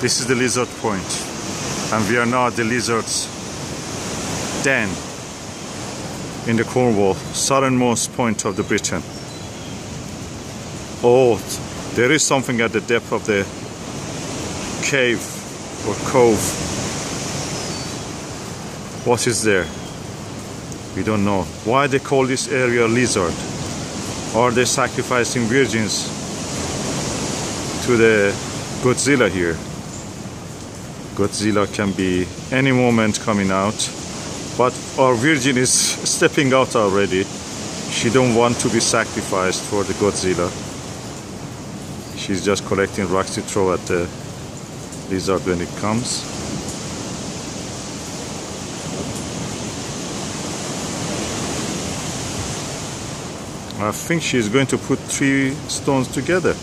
This is the lizard point, and we are now at the lizard's den in the Cornwall, southernmost point of the Britain. Oh, there is something at the depth of the cave or cove. What is there? We don't know. Why they call this area lizard? Are they sacrificing virgins to the Godzilla here? Godzilla can be any moment coming out but our virgin is stepping out already. She don't want to be sacrificed for the Godzilla. She's just collecting rocks to throw at the lizard when it comes. I think she's going to put three stones together